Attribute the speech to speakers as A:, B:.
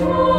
A: Oh.